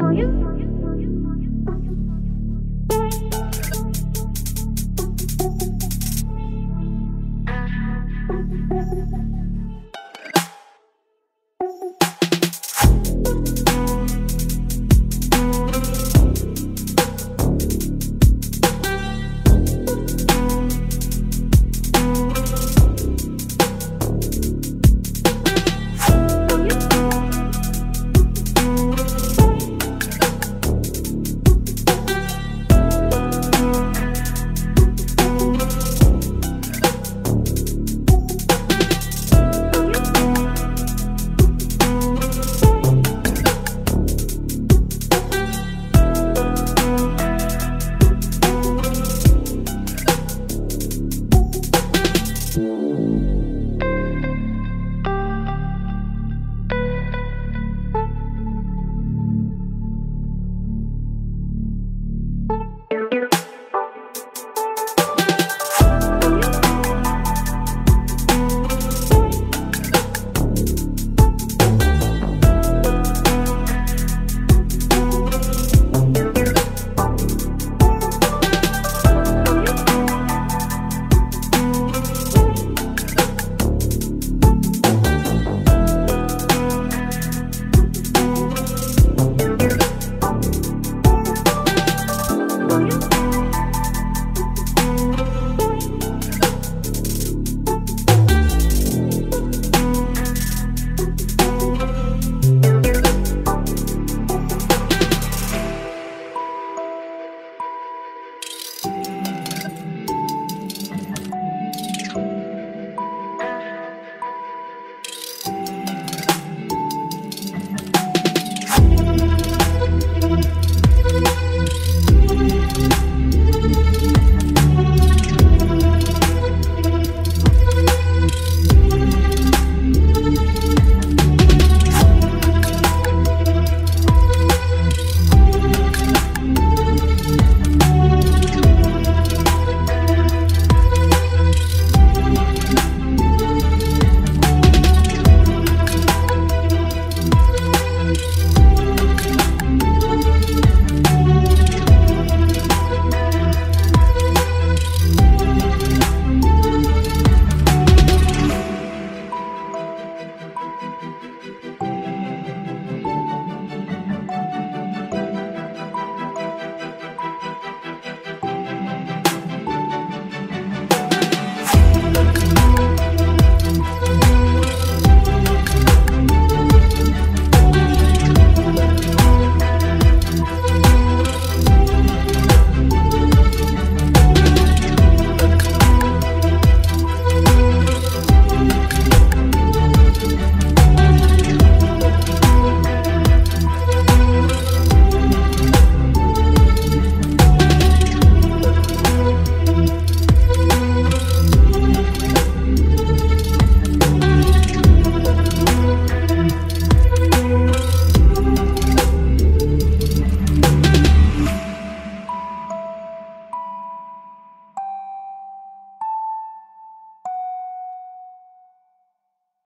Hayır.